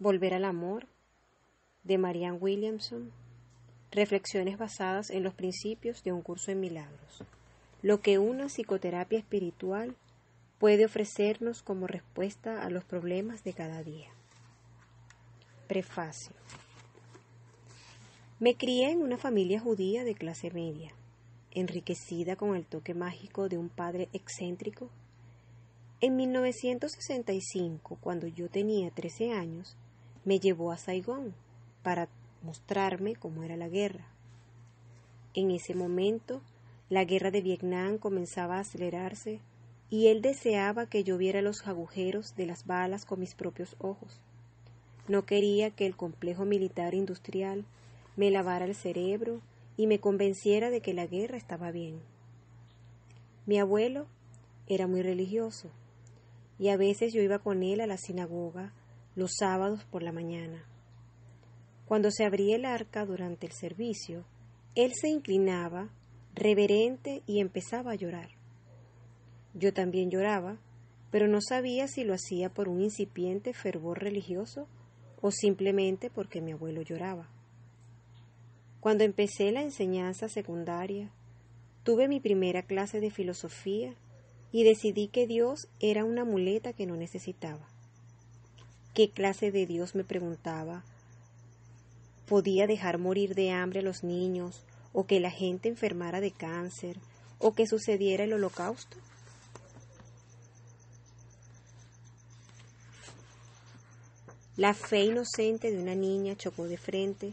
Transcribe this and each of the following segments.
Volver al amor, de Marianne Williamson. Reflexiones basadas en los principios de un curso en milagros. Lo que una psicoterapia espiritual puede ofrecernos como respuesta a los problemas de cada día. Prefacio. Me crié en una familia judía de clase media, enriquecida con el toque mágico de un padre excéntrico. En 1965, cuando yo tenía 13 años, me llevó a Saigón para mostrarme cómo era la guerra. En ese momento, la guerra de Vietnam comenzaba a acelerarse y él deseaba que yo viera los agujeros de las balas con mis propios ojos. No quería que el complejo militar industrial me lavara el cerebro y me convenciera de que la guerra estaba bien. Mi abuelo era muy religioso y a veces yo iba con él a la sinagoga los sábados por la mañana. Cuando se abría el arca durante el servicio, él se inclinaba, reverente, y empezaba a llorar. Yo también lloraba, pero no sabía si lo hacía por un incipiente fervor religioso o simplemente porque mi abuelo lloraba. Cuando empecé la enseñanza secundaria, tuve mi primera clase de filosofía y decidí que Dios era una muleta que no necesitaba. ¿Qué clase de Dios me preguntaba? ¿Podía dejar morir de hambre a los niños o que la gente enfermara de cáncer o que sucediera el holocausto? La fe inocente de una niña chocó de frente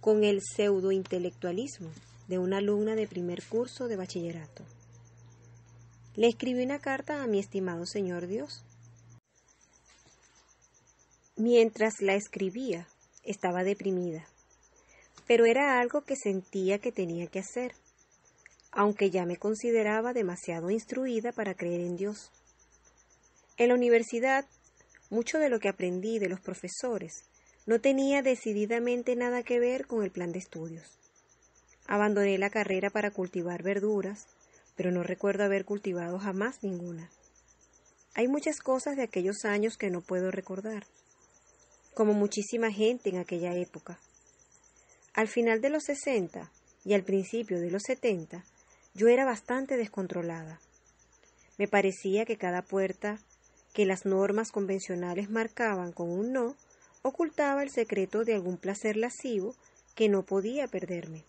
con el pseudo-intelectualismo de una alumna de primer curso de bachillerato. Le escribí una carta a mi estimado Señor Dios Mientras la escribía, estaba deprimida, pero era algo que sentía que tenía que hacer, aunque ya me consideraba demasiado instruida para creer en Dios. En la universidad, mucho de lo que aprendí de los profesores no tenía decididamente nada que ver con el plan de estudios. Abandoné la carrera para cultivar verduras, pero no recuerdo haber cultivado jamás ninguna. Hay muchas cosas de aquellos años que no puedo recordar como muchísima gente en aquella época. Al final de los 60 y al principio de los 70, yo era bastante descontrolada. Me parecía que cada puerta que las normas convencionales marcaban con un no ocultaba el secreto de algún placer lascivo que no podía perderme.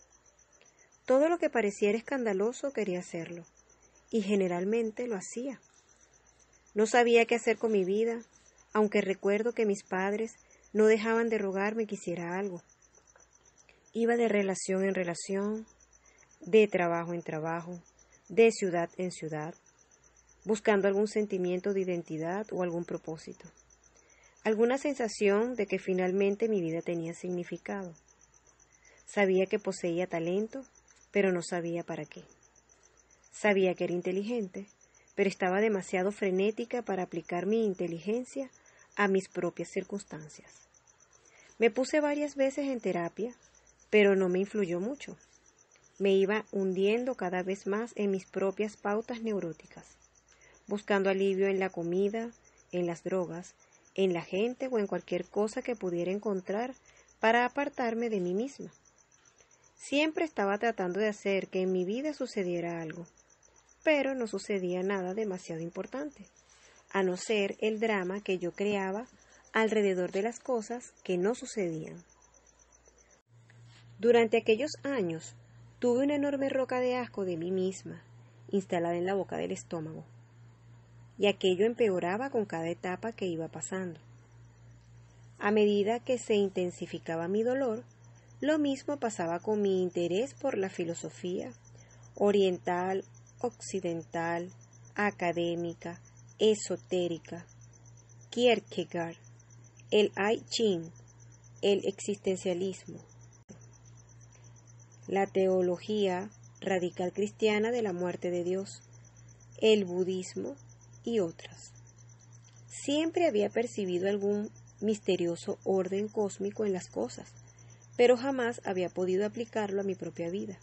Todo lo que pareciera escandaloso quería hacerlo, y generalmente lo hacía. No sabía qué hacer con mi vida, aunque recuerdo que mis padres no dejaban de rogarme que hiciera algo. Iba de relación en relación, de trabajo en trabajo, de ciudad en ciudad, buscando algún sentimiento de identidad o algún propósito, alguna sensación de que finalmente mi vida tenía significado. Sabía que poseía talento, pero no sabía para qué. Sabía que era inteligente, pero estaba demasiado frenética para aplicar mi inteligencia a mis propias circunstancias. Me puse varias veces en terapia, pero no me influyó mucho. Me iba hundiendo cada vez más en mis propias pautas neuróticas, buscando alivio en la comida, en las drogas, en la gente o en cualquier cosa que pudiera encontrar para apartarme de mí misma. Siempre estaba tratando de hacer que en mi vida sucediera algo, pero no sucedía nada demasiado importante, a no ser el drama que yo creaba alrededor de las cosas que no sucedían. Durante aquellos años tuve una enorme roca de asco de mí misma, instalada en la boca del estómago, y aquello empeoraba con cada etapa que iba pasando. A medida que se intensificaba mi dolor, lo mismo pasaba con mi interés por la filosofía oriental, occidental, académica, esotérica, Kierkegaard, el I Ching, el existencialismo, la teología radical cristiana de la muerte de Dios, el budismo y otras. Siempre había percibido algún misterioso orden cósmico en las cosas, pero jamás había podido aplicarlo a mi propia vida.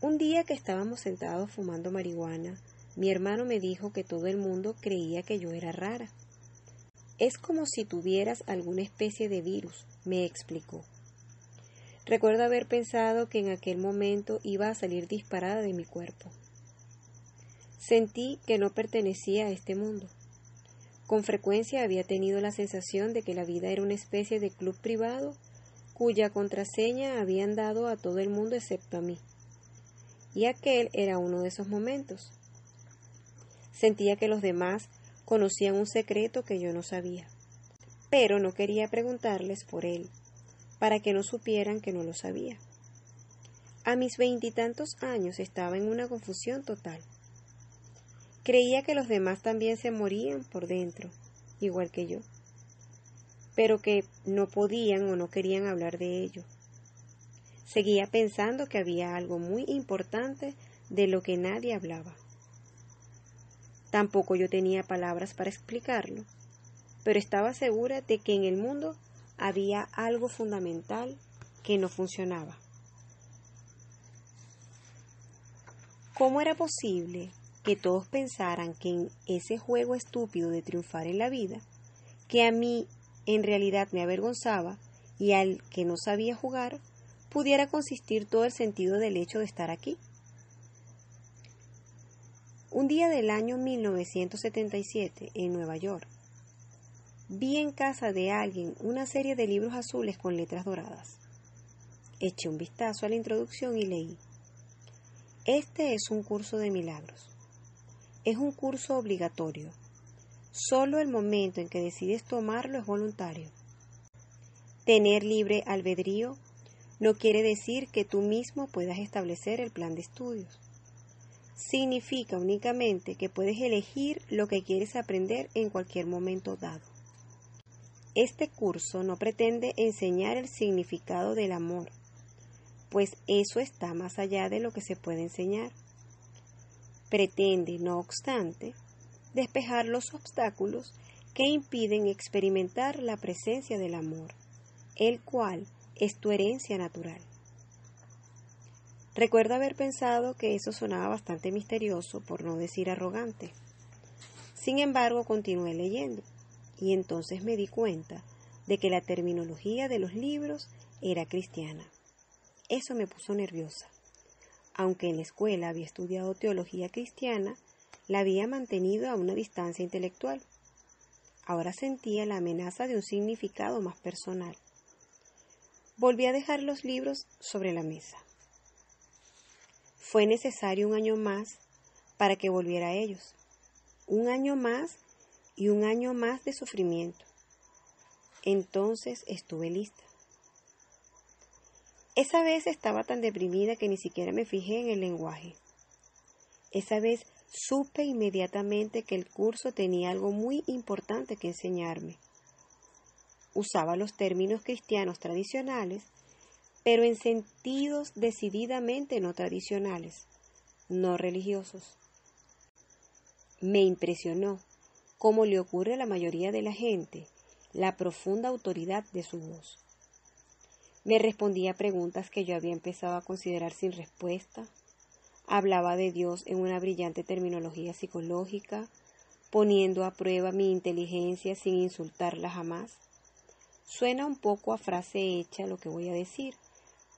Un día que estábamos sentados fumando marihuana, mi hermano me dijo que todo el mundo creía que yo era rara Es como si tuvieras alguna especie de virus, me explicó. Recuerdo haber pensado que en aquel momento iba a salir disparada de mi cuerpo. Sentí que no pertenecía a este mundo. Con frecuencia había tenido la sensación de que la vida era una especie de club privado cuya contraseña habían dado a todo el mundo excepto a mí. Y aquel era uno de esos momentos. Sentía que los demás conocían un secreto que yo no sabía, pero no quería preguntarles por él, para que no supieran que no lo sabía. A mis veintitantos años estaba en una confusión total. Creía que los demás también se morían por dentro, igual que yo pero que no podían o no querían hablar de ello. Seguía pensando que había algo muy importante de lo que nadie hablaba. Tampoco yo tenía palabras para explicarlo, pero estaba segura de que en el mundo había algo fundamental que no funcionaba. ¿Cómo era posible que todos pensaran que en ese juego estúpido de triunfar en la vida, que a mí en realidad me avergonzaba y al que no sabía jugar pudiera consistir todo el sentido del hecho de estar aquí. Un día del año 1977, en Nueva York, vi en casa de alguien una serie de libros azules con letras doradas. Eché un vistazo a la introducción y leí. Este es un curso de milagros. Es un curso obligatorio Solo el momento en que decides tomarlo es voluntario. Tener libre albedrío no quiere decir que tú mismo puedas establecer el plan de estudios. Significa únicamente que puedes elegir lo que quieres aprender en cualquier momento dado. Este curso no pretende enseñar el significado del amor, pues eso está más allá de lo que se puede enseñar. Pretende, no obstante, despejar los obstáculos que impiden experimentar la presencia del amor, el cual es tu herencia natural. Recuerdo haber pensado que eso sonaba bastante misterioso, por no decir arrogante. Sin embargo, continué leyendo, y entonces me di cuenta de que la terminología de los libros era cristiana. Eso me puso nerviosa. Aunque en la escuela había estudiado teología cristiana, la había mantenido a una distancia intelectual. Ahora sentía la amenaza de un significado más personal. Volví a dejar los libros sobre la mesa. Fue necesario un año más para que volviera a ellos. Un año más y un año más de sufrimiento. Entonces estuve lista. Esa vez estaba tan deprimida que ni siquiera me fijé en el lenguaje. Esa vez Supe inmediatamente que el curso tenía algo muy importante que enseñarme. Usaba los términos cristianos tradicionales, pero en sentidos decididamente no tradicionales, no religiosos. Me impresionó, como le ocurre a la mayoría de la gente, la profunda autoridad de su voz. Me respondía preguntas que yo había empezado a considerar sin respuesta, Hablaba de Dios en una brillante terminología psicológica, poniendo a prueba mi inteligencia sin insultarla jamás. Suena un poco a frase hecha lo que voy a decir,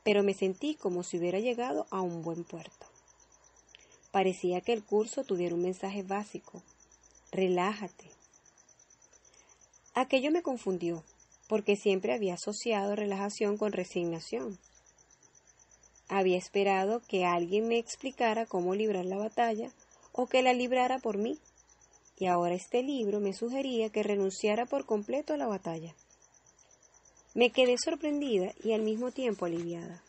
pero me sentí como si hubiera llegado a un buen puerto. Parecía que el curso tuviera un mensaje básico. Relájate. Aquello me confundió, porque siempre había asociado relajación con resignación. Había esperado que alguien me explicara cómo librar la batalla o que la librara por mí, y ahora este libro me sugería que renunciara por completo a la batalla. Me quedé sorprendida y al mismo tiempo aliviada.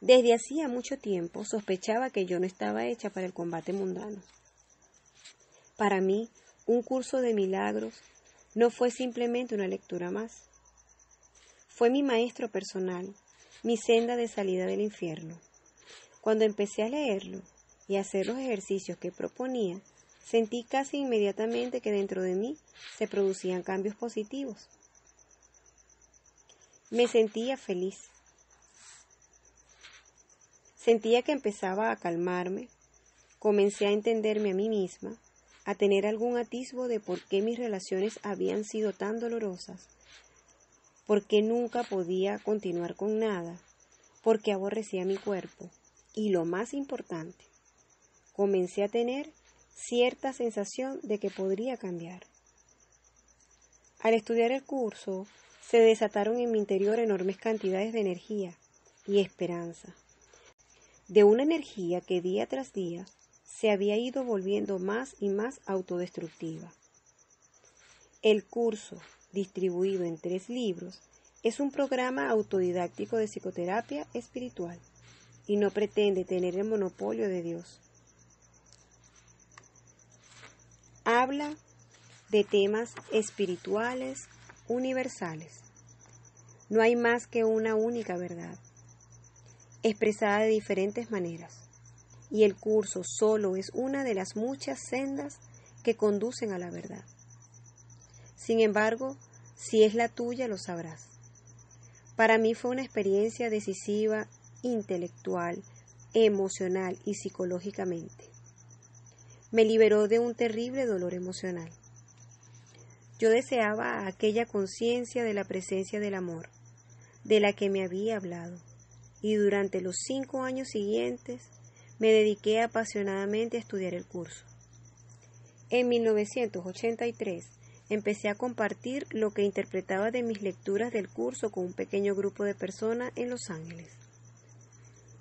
Desde hacía mucho tiempo sospechaba que yo no estaba hecha para el combate mundano. Para mí, un curso de milagros no fue simplemente una lectura más. Fue mi maestro personal, mi senda de salida del infierno. Cuando empecé a leerlo y a hacer los ejercicios que proponía, sentí casi inmediatamente que dentro de mí se producían cambios positivos. Me sentía feliz. Sentía que empezaba a calmarme, comencé a entenderme a mí misma a tener algún atisbo de por qué mis relaciones habían sido tan dolorosas, por qué nunca podía continuar con nada, por qué aborrecía mi cuerpo y lo más importante, comencé a tener cierta sensación de que podría cambiar. Al estudiar el curso, se desataron en mi interior enormes cantidades de energía y esperanza, de una energía que día tras día se había ido volviendo más y más autodestructiva. El curso, distribuido en tres libros, es un programa autodidáctico de psicoterapia espiritual y no pretende tener el monopolio de Dios. Habla de temas espirituales universales. No hay más que una única verdad, expresada de diferentes maneras, y el curso solo es una de las muchas sendas que conducen a la verdad. Sin embargo, si es la tuya, lo sabrás. Para mí fue una experiencia decisiva, intelectual, emocional y psicológicamente. Me liberó de un terrible dolor emocional. Yo deseaba aquella conciencia de la presencia del amor, de la que me había hablado, y durante los cinco años siguientes me dediqué apasionadamente a estudiar el curso. En 1983 empecé a compartir lo que interpretaba de mis lecturas del curso con un pequeño grupo de personas en Los Ángeles.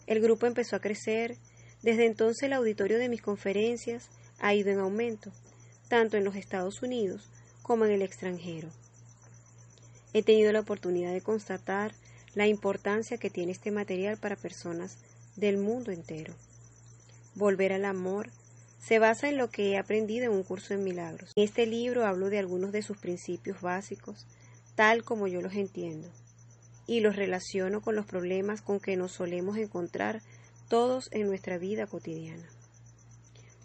El grupo empezó a crecer, desde entonces el auditorio de mis conferencias ha ido en aumento, tanto en los Estados Unidos como en el extranjero. He tenido la oportunidad de constatar la importancia que tiene este material para personas del mundo entero. Volver al amor se basa en lo que he aprendido en un curso de milagros. En este libro hablo de algunos de sus principios básicos, tal como yo los entiendo, y los relaciono con los problemas con que nos solemos encontrar todos en nuestra vida cotidiana.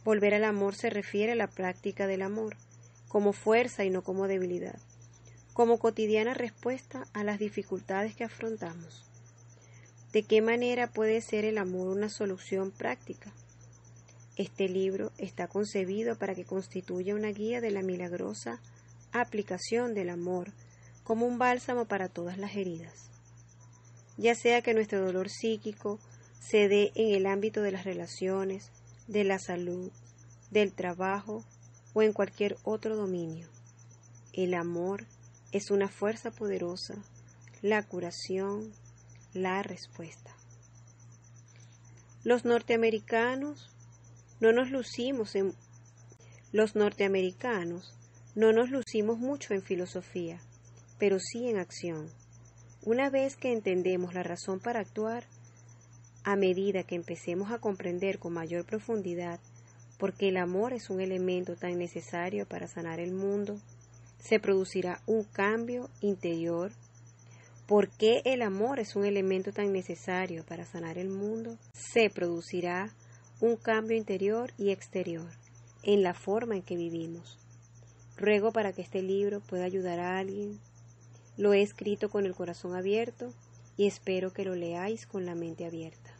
Volver al amor se refiere a la práctica del amor, como fuerza y no como debilidad, como cotidiana respuesta a las dificultades que afrontamos. ¿De qué manera puede ser el amor una solución práctica? Este libro está concebido para que constituya una guía de la milagrosa aplicación del amor como un bálsamo para todas las heridas. Ya sea que nuestro dolor psíquico se dé en el ámbito de las relaciones, de la salud, del trabajo o en cualquier otro dominio. El amor es una fuerza poderosa, la curación, la respuesta. Los norteamericanos no nos lucimos en los norteamericanos no nos lucimos mucho en filosofía, pero sí en acción. Una vez que entendemos la razón para actuar, a medida que empecemos a comprender con mayor profundidad porque el amor es un elemento tan necesario para sanar el mundo, se producirá un cambio interior. ¿Por qué el amor es un elemento tan necesario para sanar el mundo? Se producirá un cambio interior y exterior en la forma en que vivimos. Ruego para que este libro pueda ayudar a alguien. Lo he escrito con el corazón abierto y espero que lo leáis con la mente abierta.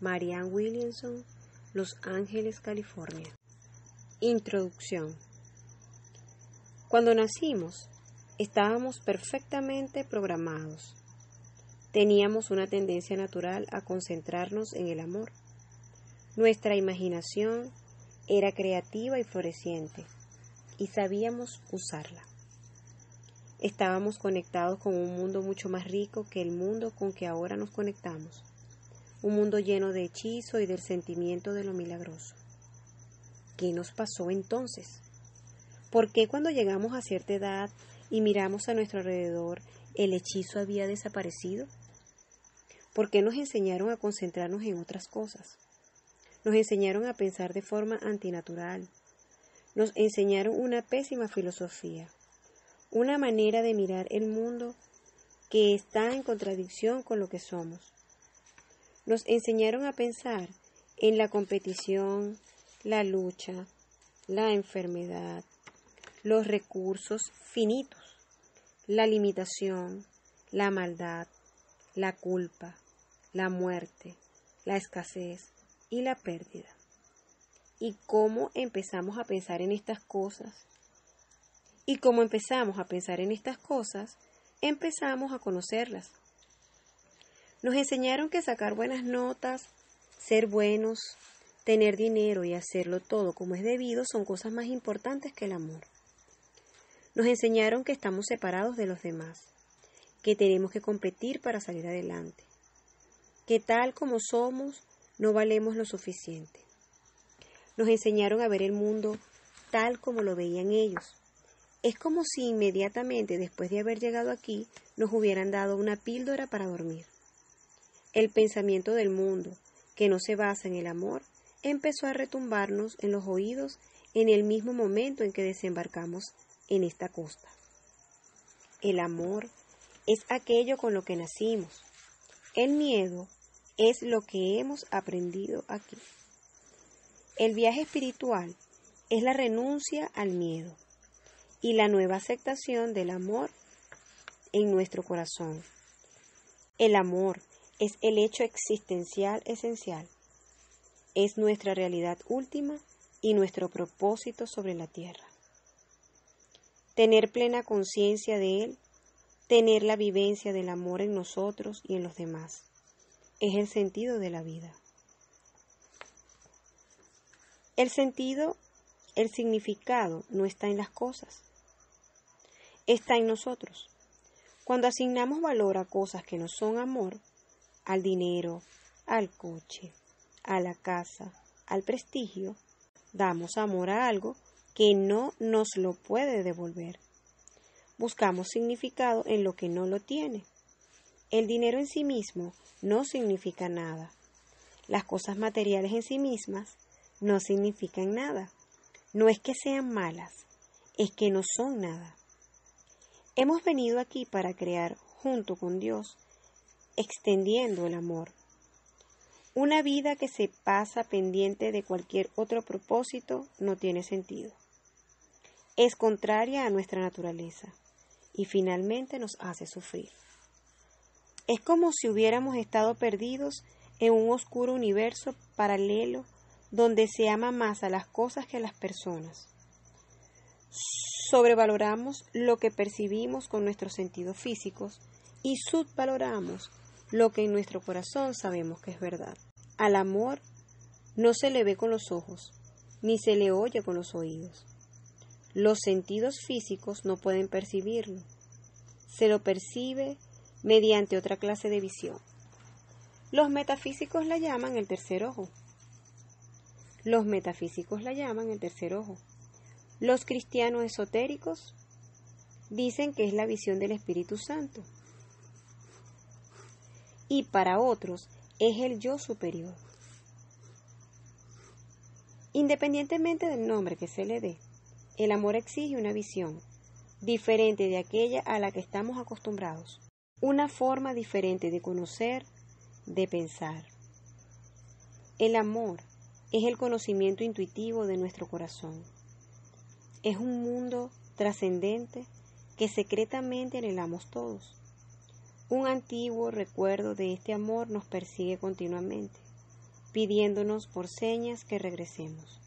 Marianne Williamson los Ángeles, California. Introducción. Cuando nacimos, estábamos perfectamente programados. Teníamos una tendencia natural a concentrarnos en el amor. Nuestra imaginación era creativa y floreciente, y sabíamos usarla. Estábamos conectados con un mundo mucho más rico que el mundo con que ahora nos conectamos un mundo lleno de hechizo y del sentimiento de lo milagroso. ¿Qué nos pasó entonces? ¿Por qué cuando llegamos a cierta edad y miramos a nuestro alrededor el hechizo había desaparecido? ¿Por qué nos enseñaron a concentrarnos en otras cosas? Nos enseñaron a pensar de forma antinatural. Nos enseñaron una pésima filosofía, una manera de mirar el mundo que está en contradicción con lo que somos nos enseñaron a pensar en la competición, la lucha, la enfermedad, los recursos finitos, la limitación, la maldad, la culpa, la muerte, la escasez y la pérdida. y cómo empezamos a pensar en estas cosas. Y como empezamos a pensar en estas cosas, empezamos a conocerlas. Nos enseñaron que sacar buenas notas, ser buenos, tener dinero y hacerlo todo como es debido son cosas más importantes que el amor. Nos enseñaron que estamos separados de los demás, que tenemos que competir para salir adelante, que tal como somos no valemos lo suficiente. Nos enseñaron a ver el mundo tal como lo veían ellos. Es como si inmediatamente después de haber llegado aquí nos hubieran dado una píldora para dormir. El pensamiento del mundo, que no se basa en el amor, empezó a retumbarnos en los oídos en el mismo momento en que desembarcamos en esta costa. El amor es aquello con lo que nacimos. El miedo es lo que hemos aprendido aquí. El viaje espiritual es la renuncia al miedo y la nueva aceptación del amor en nuestro corazón. El amor es el hecho existencial esencial, es nuestra realidad última y nuestro propósito sobre la tierra. Tener plena conciencia de él, tener la vivencia del amor en nosotros y en los demás, es el sentido de la vida. El sentido, el significado no está en las cosas, está en nosotros. Cuando asignamos valor a cosas que no son amor, al dinero, al coche, a la casa, al prestigio, damos amor a algo que no nos lo puede devolver. Buscamos significado en lo que no lo tiene. El dinero en sí mismo no significa nada. Las cosas materiales en sí mismas no significan nada. No es que sean malas, es que no son nada. Hemos venido aquí para crear junto con Dios, extendiendo el amor. Una vida que se pasa pendiente de cualquier otro propósito no tiene sentido. Es contraria a nuestra naturaleza y finalmente nos hace sufrir. Es como si hubiéramos estado perdidos en un oscuro universo paralelo donde se ama más a las cosas que a las personas. Sobrevaloramos lo que percibimos con nuestros sentidos físicos y subvaloramos lo que en nuestro corazón sabemos que es verdad. Al amor no se le ve con los ojos, ni se le oye con los oídos. Los sentidos físicos no pueden percibirlo. Se lo percibe mediante otra clase de visión. Los metafísicos la llaman el tercer ojo. Los metafísicos la llaman el tercer ojo. Los cristianos esotéricos dicen que es la visión del Espíritu Santo. Y para otros es el yo superior. Independientemente del nombre que se le dé, el amor exige una visión diferente de aquella a la que estamos acostumbrados, una forma diferente de conocer, de pensar. El amor es el conocimiento intuitivo de nuestro corazón. Es un mundo trascendente que secretamente anhelamos todos. Un antiguo recuerdo de este amor nos persigue continuamente, pidiéndonos por señas que regresemos.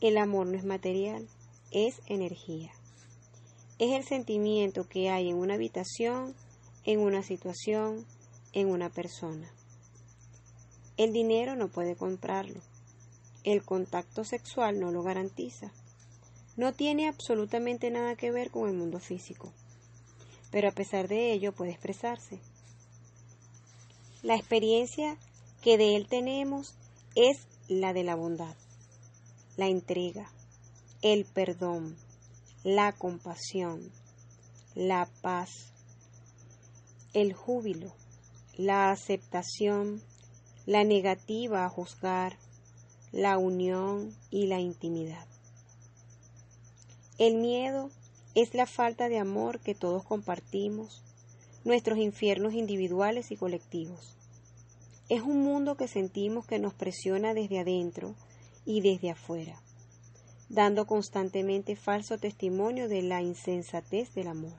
El amor no es material, es energía. Es el sentimiento que hay en una habitación, en una situación, en una persona. El dinero no puede comprarlo. El contacto sexual no lo garantiza. No tiene absolutamente nada que ver con el mundo físico. Pero a pesar de ello puede expresarse. La experiencia que de él tenemos es la de la bondad, la entrega, el perdón, la compasión, la paz, el júbilo, la aceptación, la negativa a juzgar, la unión y la intimidad. El miedo es la falta de amor que todos compartimos, nuestros infiernos individuales y colectivos. Es un mundo que sentimos que nos presiona desde adentro y desde afuera, dando constantemente falso testimonio de la insensatez del amor.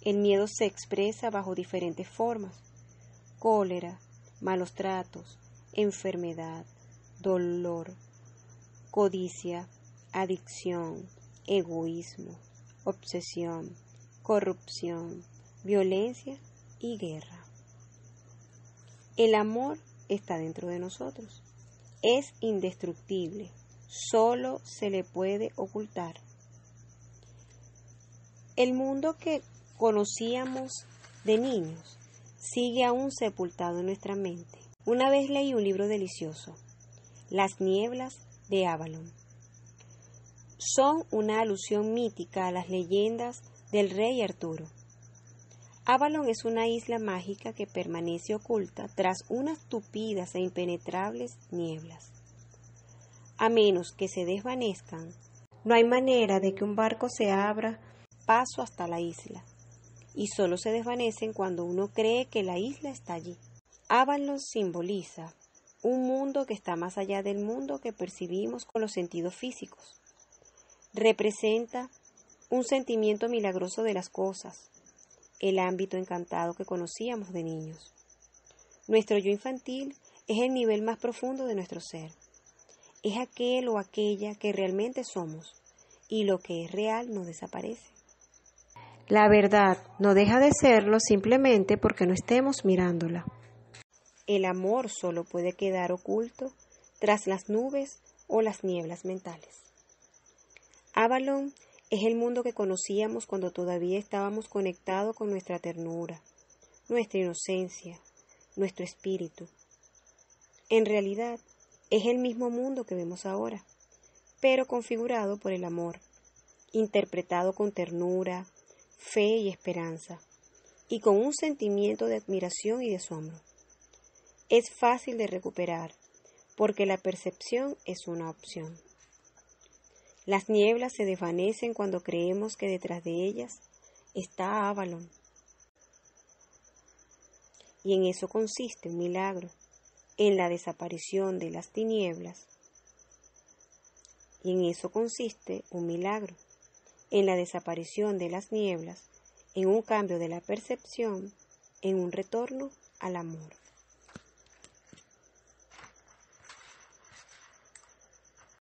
El miedo se expresa bajo diferentes formas, cólera, malos tratos, enfermedad, dolor, codicia, adicción, egoísmo, obsesión, corrupción, violencia y guerra. El amor está dentro de nosotros. Es indestructible. Solo se le puede ocultar. El mundo que conocíamos de niños sigue aún sepultado en nuestra mente. Una vez leí un libro delicioso, Las nieblas de Avalon. Son una alusión mítica a las leyendas del rey Arturo. Avalon es una isla mágica que permanece oculta tras unas tupidas e impenetrables nieblas. A menos que se desvanezcan, no hay manera de que un barco se abra paso hasta la isla, y solo se desvanecen cuando uno cree que la isla está allí. Avalon simboliza un mundo que está más allá del mundo que percibimos con los sentidos físicos. Representa un sentimiento milagroso de las cosas, el ámbito encantado que conocíamos de niños. Nuestro yo infantil es el nivel más profundo de nuestro ser. Es aquel o aquella que realmente somos y lo que es real no desaparece. La verdad no deja de serlo simplemente porque no estemos mirándola. El amor solo puede quedar oculto tras las nubes o las nieblas mentales. Avalon es el mundo que conocíamos cuando todavía estábamos conectados con nuestra ternura, nuestra inocencia, nuestro espíritu. En realidad, es el mismo mundo que vemos ahora, pero configurado por el amor, interpretado con ternura, fe y esperanza, y con un sentimiento de admiración y de asombro. Es fácil de recuperar, porque la percepción es una opción. Las nieblas se desvanecen cuando creemos que detrás de ellas está Avalon. Y en eso consiste un milagro, en la desaparición de las tinieblas. Y en eso consiste un milagro, en la desaparición de las nieblas, en un cambio de la percepción, en un retorno al amor.